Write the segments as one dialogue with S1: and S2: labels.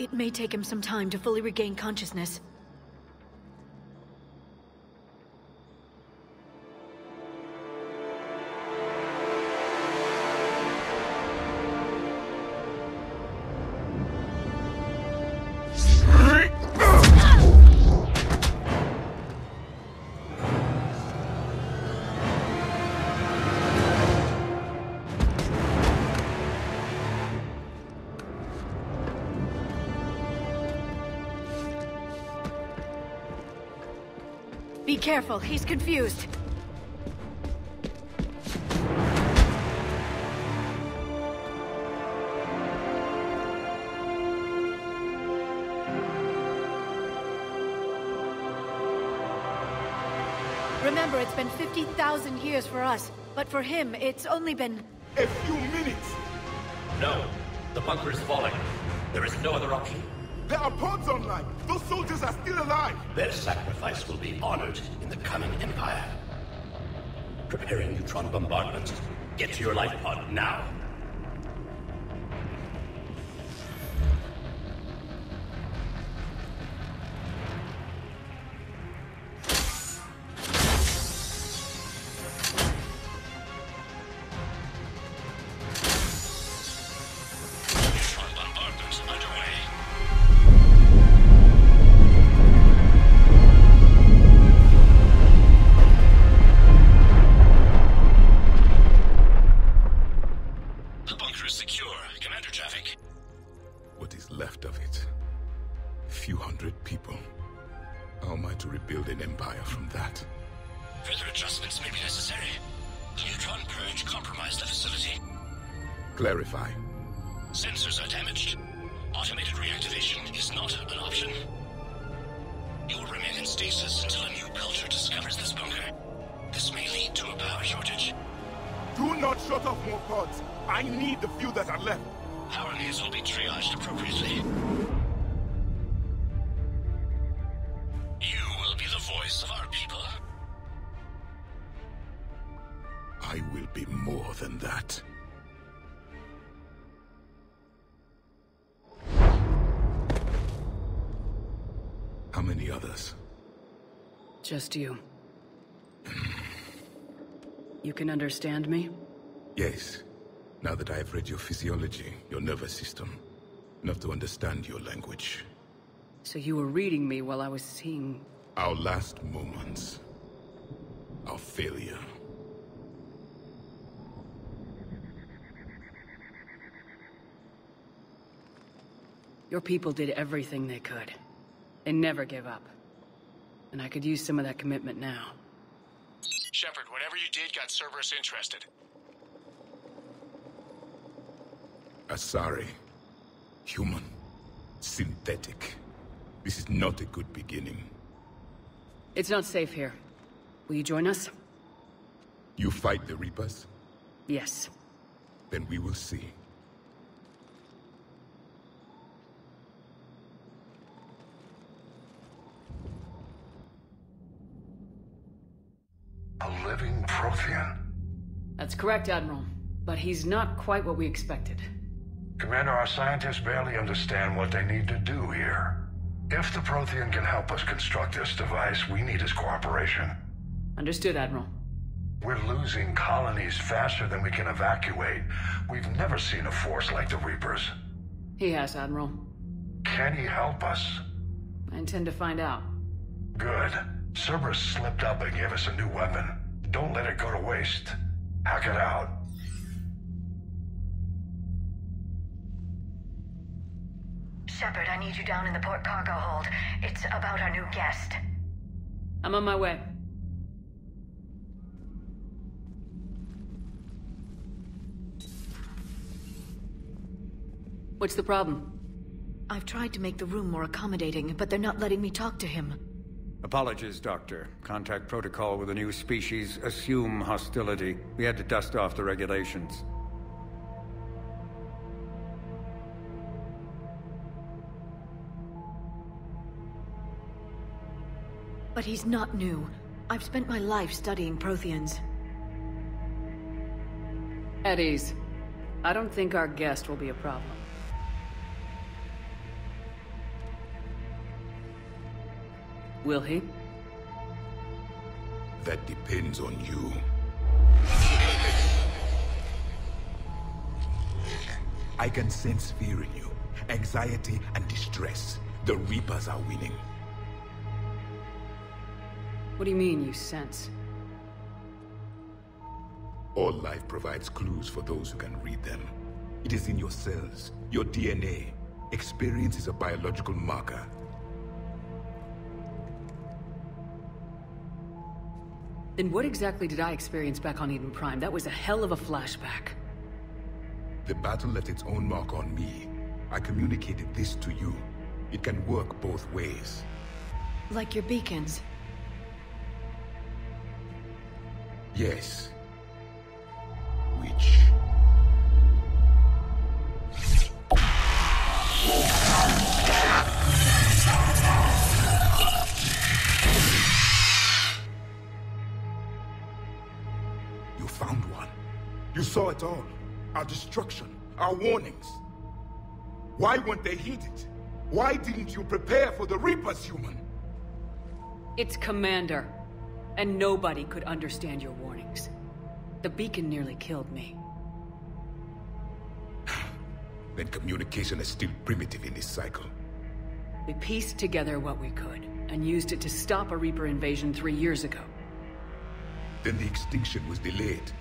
S1: It may take him some time to fully regain consciousness. Careful, he's confused. Remember, it's been 50,000 years for us, but for him, it's only been...
S2: A few minutes!
S3: No. The bunker is falling. There is no other option.
S2: There are pods online! Those soldiers are still alive!
S3: Their sacrifice will be honored in the coming Empire. Preparing neutron bombardment. Get to your life pod now. Not
S2: shut off more pods! I need the few that are left!
S3: Power needs will be triaged appropriately. You will be the voice of our people.
S2: I will be more than that. How many others?
S4: Just you. You can understand me?
S2: Yes. Now that I have read your physiology, your nervous system, enough to understand your language.
S4: So you were reading me while I was seeing...
S2: Our last moments. Our failure.
S4: Your people did everything they could. They never gave up. And I could use some of that commitment now.
S5: Shepard, whatever you did got Cerberus interested.
S2: Asari. Human. Synthetic. This is not a good beginning.
S4: It's not safe here. Will you join us?
S2: You fight the Reapers?
S4: Yes.
S2: Then we will see.
S6: A living Prothean.
S4: That's correct, Admiral. But he's not quite what we expected.
S6: Commander, our scientists barely understand what they need to do here. If the Prothean can help us construct this device, we need his cooperation.
S4: Understood, Admiral.
S6: We're losing colonies faster than we can evacuate. We've never seen a force like the Reapers.
S4: He has, Admiral.
S6: Can he help us?
S4: I intend to find out.
S6: Good. Cerberus slipped up and gave us a new weapon. Don't let it go to waste. Hackett out.
S7: Shepard, I need you down in the port cargo hold. It's about our new guest.
S4: I'm on my way. What's the problem?
S1: I've tried to make the room more accommodating, but they're not letting me talk to him.
S8: Apologies, Doctor. Contact protocol with a new species. Assume hostility. We had to dust off the regulations.
S1: But he's not new. I've spent my life studying Protheans.
S4: At ease. I don't think our guest will be a problem. Will he?
S2: That depends on you. I can sense fear in you, anxiety and distress. The Reapers are winning.
S4: What do you mean, you sense?
S2: All life provides clues for those who can read them. It is in your cells, your DNA. Experience is a biological marker.
S4: Then what exactly did I experience back on Eden Prime? That was a hell of a flashback.
S2: The battle left its own mark on me. I communicated this to you. It can work both ways.
S1: Like your beacons.
S2: Yes. Which... You found one. You saw it all. Our destruction, our warnings. Why weren't they heeded? Why didn't you prepare for the Reapers, human?
S4: It's Commander. And nobody could understand your warnings. The beacon nearly killed me.
S2: Then communication is still primitive in this cycle.
S4: We pieced together what we could, and used it to stop a Reaper invasion three years ago.
S2: Then the extinction was delayed.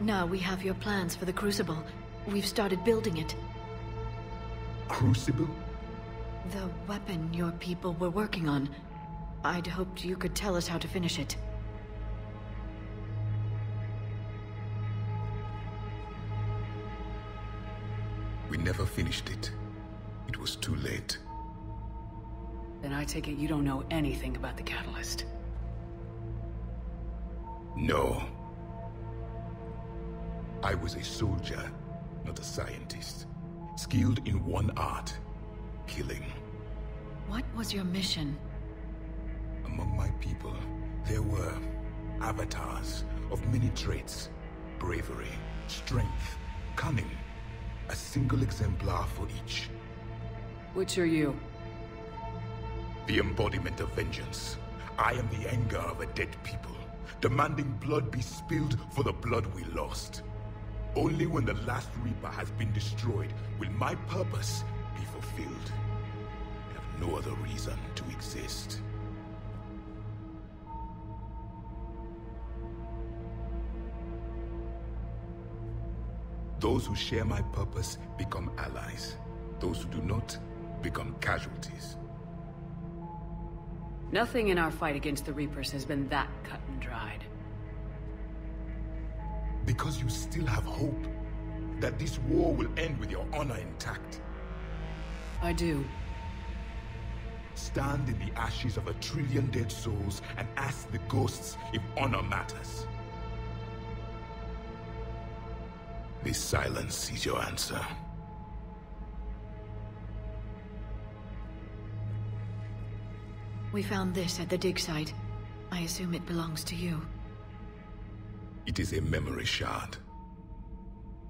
S1: Now we have your plans for the Crucible. We've started building it.
S2: Crucible?
S1: The weapon your people were working on. I'd hoped you could tell us how to finish it.
S2: We never finished it. It was too late.
S4: Then I take it you don't know anything about the Catalyst.
S2: No. I was a soldier, not a scientist. Skilled in one art. Killing.
S1: What was your mission?
S2: Among my people, there were avatars of many traits. Bravery, strength, cunning. A single exemplar for each.
S4: Which are you?
S2: The embodiment of vengeance. I am the anger of a dead people, demanding blood be spilled for the blood we lost. Only when the last Reaper has been destroyed will my purpose be fulfilled. I have no other reason to exist. Those who share my purpose become allies. Those who do not become casualties.
S4: Nothing in our fight against the Reapers has been that cut and dried.
S2: Because you still have hope that this war will end with your honor intact.
S4: I do.
S2: Stand in the ashes of a trillion dead souls and ask the ghosts if honor matters. This silence is your answer.
S1: We found this at the dig site. I assume it belongs to you.
S2: It is a memory shard.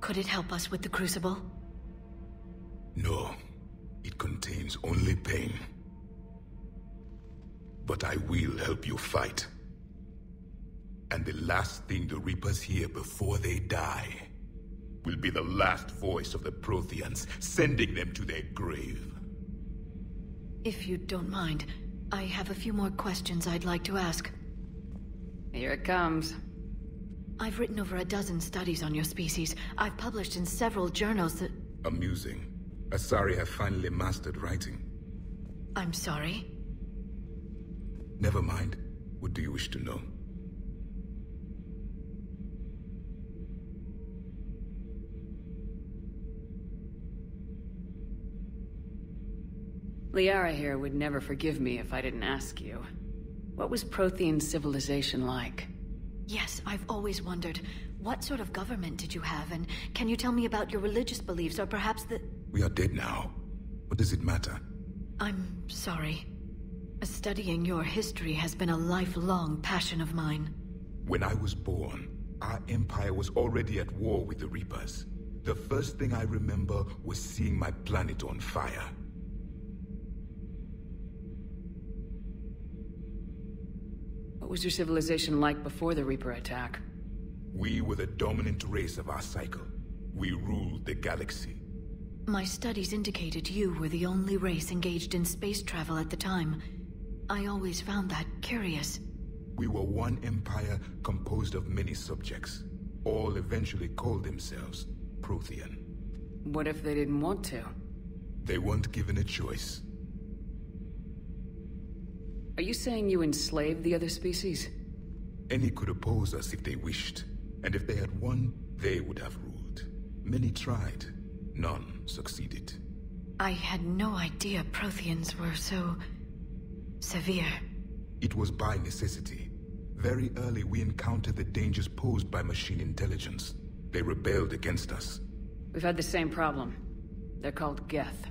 S1: Could it help us with the Crucible?
S2: No, it contains only pain. But I will help you fight. And the last thing the Reapers hear before they die will be the last voice of the Protheans, sending them to their grave.
S1: If you don't mind, I have a few more questions I'd like to ask.
S4: Here it comes.
S1: I've written over a dozen studies on your species. I've published in several journals that...
S2: Amusing. Asari have finally mastered writing.
S1: I'm sorry?
S2: Never mind. What do you wish to know?
S4: Liara here would never forgive me if I didn't ask you. What was Prothean civilization like?
S1: Yes, I've always wondered. What sort of government did you have, and can you tell me about your religious beliefs, or perhaps the...
S2: We are dead now. What does it matter?
S1: I'm sorry. Studying your history has been a lifelong passion of mine.
S2: When I was born, our empire was already at war with the Reapers. The first thing I remember was seeing my planet on fire.
S4: What was your civilization like before the Reaper attack?
S2: We were the dominant race of our cycle. We ruled the galaxy.
S1: My studies indicated you were the only race engaged in space travel at the time. I always found that curious.
S2: We were one empire composed of many subjects. All eventually called themselves Prothean.
S4: What if they didn't want to?
S2: They weren't given a choice.
S4: Are you saying you enslaved the other species?
S2: Any could oppose us if they wished. And if they had won, they would have ruled. Many tried. None succeeded.
S1: I had no idea Protheans were so... severe.
S2: It was by necessity. Very early we encountered the dangers posed by machine intelligence. They rebelled against us.
S4: We've had the same problem. They're called Geth.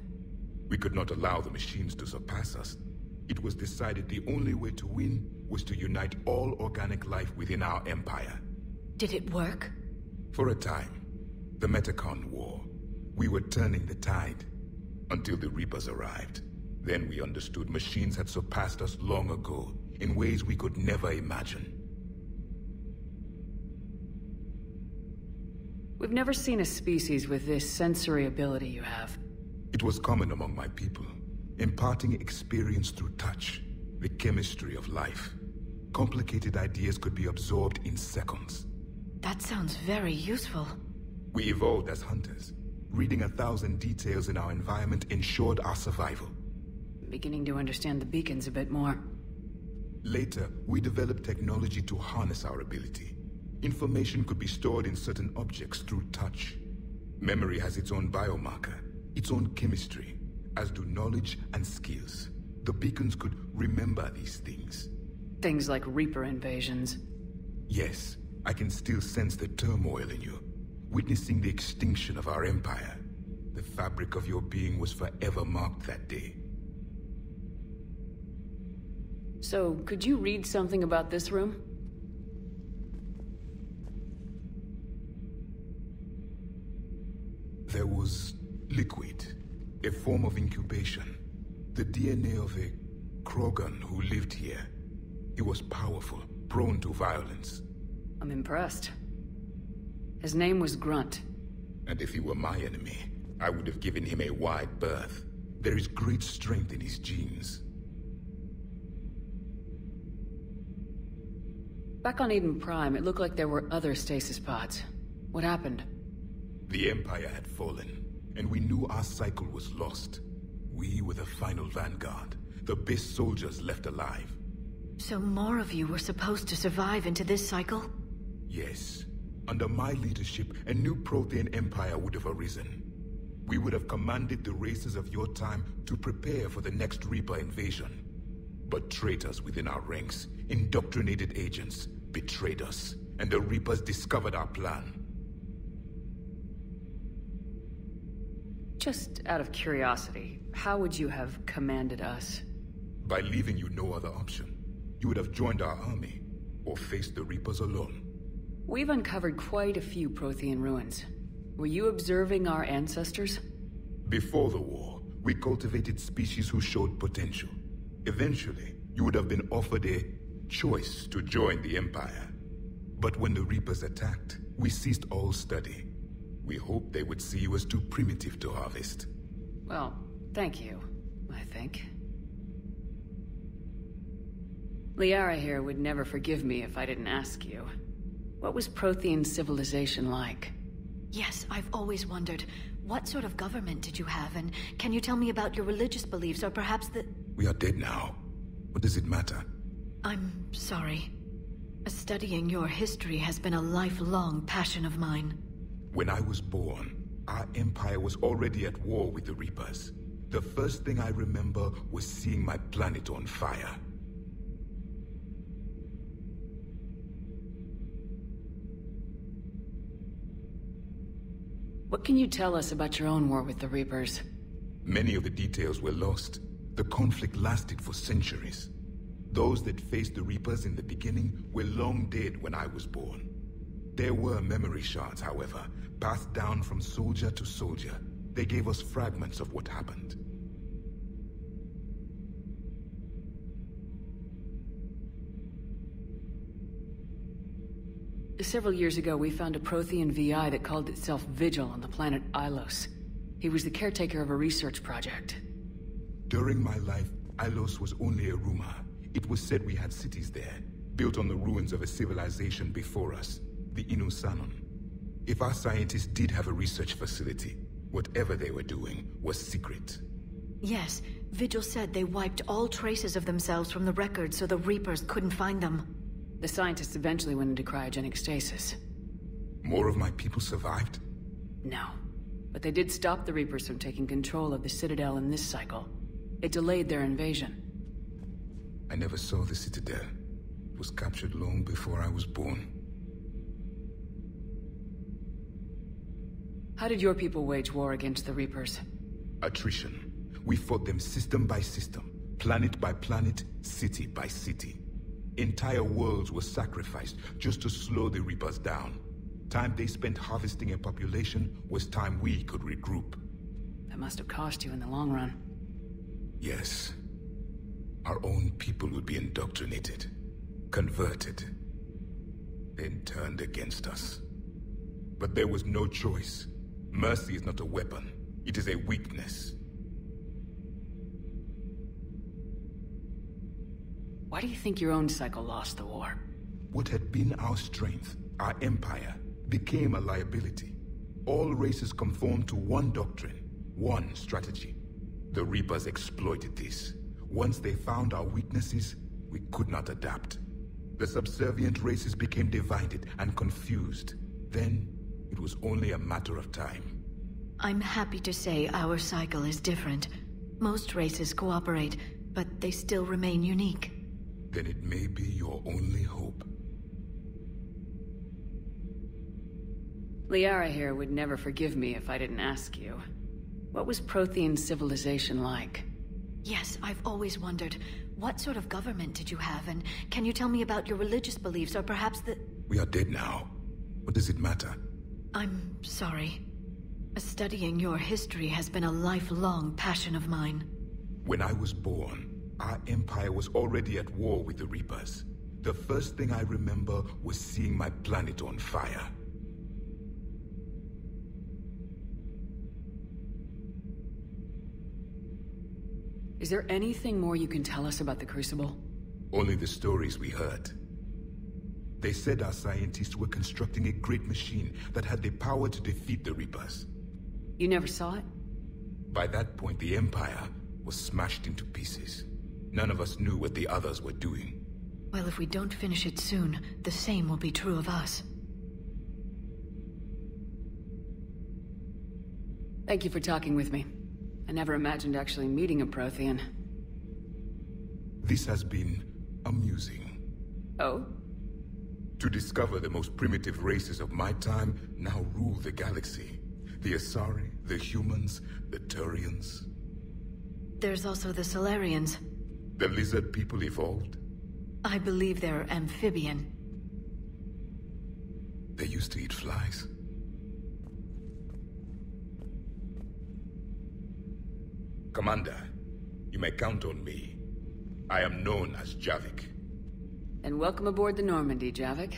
S2: We could not allow the machines to surpass us. It was decided the only way to win was to unite all organic life within our empire.
S1: Did it work?
S2: For a time. The Metacon War. We were turning the tide. Until the Reapers arrived. Then we understood machines had surpassed us long ago, in ways we could never imagine.
S4: We've never seen a species with this sensory ability you have.
S2: It was common among my people, imparting experience through touch, the chemistry of life. Complicated ideas could be absorbed in seconds.
S1: That sounds very useful.
S2: We evolved as hunters. Reading a thousand details in our environment ensured our survival.
S4: Beginning to understand the beacons a bit more.
S2: Later, we developed technology to harness our ability. Information could be stored in certain objects through touch. Memory has its own biomarker, its own chemistry, as do knowledge and skills. The beacons could remember these things.
S4: Things like Reaper invasions.
S2: Yes, I can still sense the turmoil in you, witnessing the extinction of our empire. The fabric of your being was forever marked that day.
S4: So, could you read something about this room?
S2: There was liquid, a form of incubation. The DNA of a Krogan who lived here. He was powerful, prone to violence.
S4: I'm impressed. His name was Grunt.
S2: And if he were my enemy, I would have given him a wide berth. There is great strength in his genes.
S4: Back on Eden Prime, it looked like there were other stasis pods. What happened?
S2: The Empire had fallen, and we knew our cycle was lost. We were the final vanguard, the best soldiers left alive.
S1: So more of you were supposed to survive into this cycle?
S2: Yes. Under my leadership, a new Prothean empire would have arisen. We would have commanded the races of your time to prepare for the next Reaper invasion. But traitors within our ranks, indoctrinated agents, betrayed us, and the Reapers discovered our plan.
S4: Just out of curiosity, how would you have commanded us?
S2: By leaving you no other option. You would have joined our army, or faced the Reapers alone.
S4: We've uncovered quite a few Prothean ruins. Were you observing our ancestors?
S2: Before the war, we cultivated species who showed potential. Eventually, you would have been offered a choice to join the Empire. But when the Reapers attacked, we ceased all study. We hoped they would see you as too primitive to harvest.
S4: Well, thank you, I think. Liara here would never forgive me if I didn't ask you. What was Prothean civilization like?
S1: Yes, I've always wondered. What sort of government did you have, and can you tell me about your religious beliefs, or perhaps the...
S2: We are dead now. What does it matter?
S1: I'm sorry. Studying your history has been a lifelong passion of mine.
S2: When I was born, our empire was already at war with the Reapers. The first thing I remember was seeing my planet on fire.
S4: What can you tell us about your own war with the Reapers?
S2: Many of the details were lost. The conflict lasted for centuries. Those that faced the Reapers in the beginning were long dead when I was born. There were memory shards, however, passed down from soldier to soldier. They gave us fragments of what happened.
S4: Several years ago, we found a Prothean VI that called itself Vigil on the planet Ilos. He was the caretaker of a research project.
S2: During my life, Ilos was only a rumor. It was said we had cities there, built on the ruins of a civilization before us, the Inusannon. If our scientists did have a research facility, whatever they were doing was secret.
S1: Yes, Vigil said they wiped all traces of themselves from the records so the Reapers couldn't find them.
S4: The scientists eventually went into cryogenic stasis.
S2: More of my people survived?
S4: No. But they did stop the Reapers from taking control of the Citadel in this cycle. It delayed their invasion.
S2: I never saw the Citadel. It was captured long before I was born.
S4: How did your people wage war against the Reapers?
S2: Attrition. We fought them system by system, planet by planet, city by city. Entire worlds were sacrificed just to slow the Reapers down. Time they spent harvesting a population was time we could regroup.
S4: That must have cost you in the long run.
S2: Yes. Our own people would be indoctrinated, converted, then turned against us. But there was no choice. Mercy is not a weapon. It is a weakness.
S4: Why do you think your own cycle lost the war?
S2: What had been our strength, our empire, became a liability. All races conformed to one doctrine, one strategy. The Reapers exploited this. Once they found our weaknesses, we could not adapt. The subservient races became divided and confused. Then, it was only a matter of time.
S1: I'm happy to say our cycle is different. Most races cooperate, but they still remain unique.
S2: Then it may be your only hope.
S4: Liara here would never forgive me if I didn't ask you. What was Prothean civilization like?
S1: Yes, I've always wondered. What sort of government did you have, and can you tell me about your religious beliefs, or perhaps the...
S2: We are dead now. What does it matter?
S1: I'm sorry. Studying your history has been a lifelong passion of mine.
S2: When I was born, our empire was already at war with the Reapers. The first thing I remember was seeing my planet on fire.
S4: Is there anything more you can tell us about the Crucible?
S2: Only the stories we heard. They said our scientists were constructing a great machine that had the power to defeat the Reapers.
S4: You never saw it?
S2: By that point, the Empire was smashed into pieces. None of us knew what the others were doing.
S1: Well, if we don't finish it soon, the same will be true of us.
S4: Thank you for talking with me. I never imagined actually meeting a Prothean.
S2: This has been amusing.
S4: Oh?
S2: To discover the most primitive races of my time now rule the galaxy. The Asari, the humans, the Turians.
S1: There's also the Salarians.
S2: The lizard people evolved?
S1: I believe they're amphibian.
S2: They used to eat flies. Commander, you may count on me. I am known as Javik.
S4: And welcome aboard the Normandy, Javik.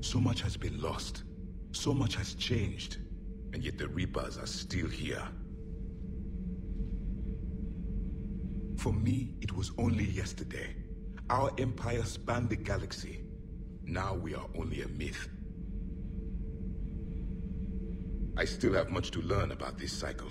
S2: So much has been lost. So much has changed. And yet the Reapers are still here. For me, it was only yesterday. Our empire spanned the galaxy. Now we are only a myth. I still have much to learn about this cycle.